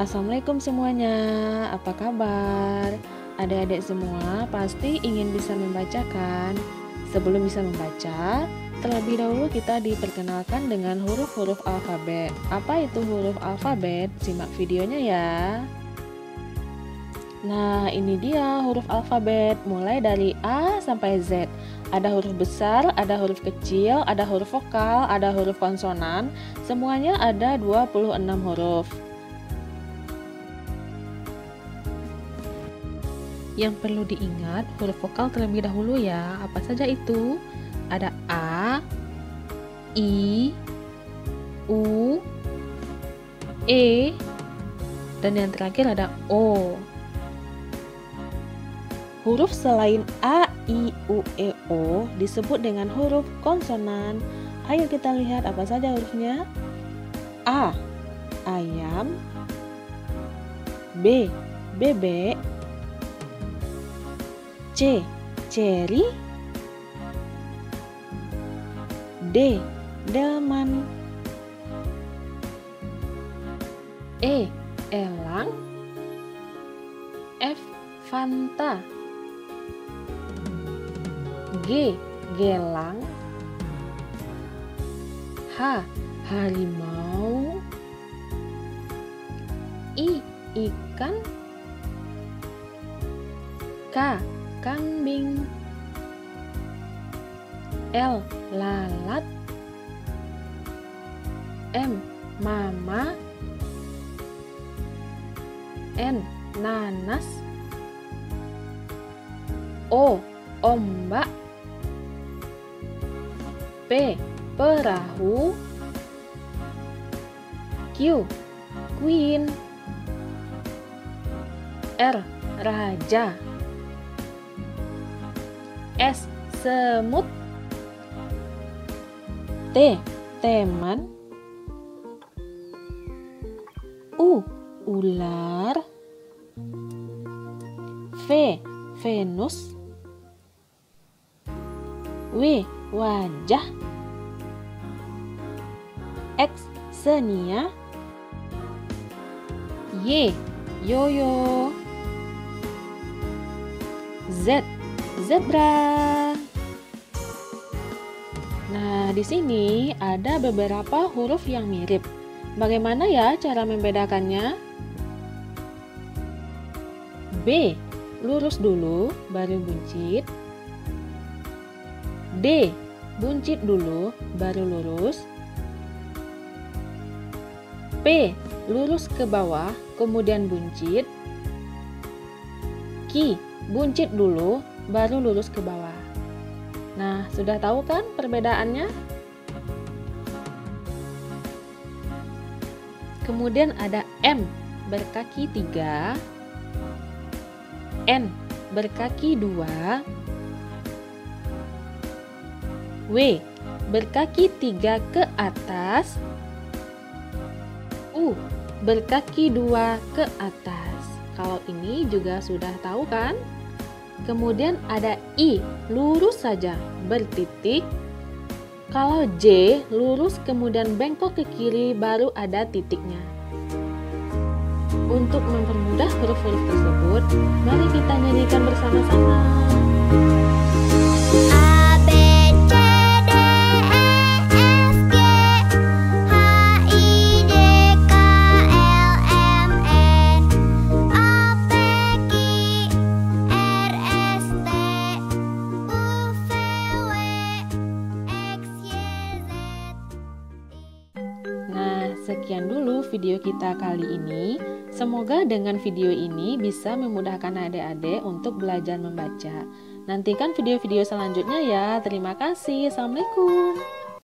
Assalamualaikum semuanya, apa kabar? Adik-adik semua pasti ingin bisa membacakan. Sebelum bisa membaca, terlebih dahulu kita diperkenalkan dengan huruf-huruf alfabet. Apa itu huruf alfabet? Simak videonya ya. Nah, ini dia huruf alfabet mulai dari A sampai Z. Ada huruf besar, ada huruf kecil, ada huruf vokal, ada huruf konsonan. Semuanya ada 26 huruf. Yang perlu diingat huruf vokal terlebih dahulu ya. Apa saja itu? Ada A, I, U, E, dan yang terakhir ada O. Huruf selain A, I, U, E, O disebut dengan huruf konsonan. Ayo kita lihat apa saja hurufnya. A. Ayam B. Bebek C. Ceri D. Delman E. Elang F. Fanta G. Gelang H. Harimau I. Ikan K kambing. L lalat. M mama. N nanas. O ombak. P perahu. Q queen. R raja S. Semut T. Teman U. Ular V. Venus W. Wajah X. Senia Y. Yoyo Z zebra. Nah, di sini ada beberapa huruf yang mirip. Bagaimana ya cara membedakannya? B. Lurus dulu, baru buncit. D. Buncit dulu, baru lurus. P. Lurus ke bawah, kemudian buncit. Q. Buncit dulu, baru lurus ke bawah. Nah, sudah tahu kan perbedaannya? Kemudian ada M berkaki tiga, N berkaki dua, W berkaki tiga ke atas, U berkaki dua ke atas. Kalau ini juga sudah tahu kan? Kemudian ada I, lurus saja, bertitik. Kalau J, lurus kemudian bengkok ke kiri baru ada titiknya. Untuk mempermudah huruf-huruf tersebut, mari kita nyanyikan bersama-sama. Sekian dulu video kita kali ini. Semoga dengan video ini bisa memudahkan adik-adik untuk belajar membaca. Nantikan video-video selanjutnya ya. Terima kasih. Assalamualaikum.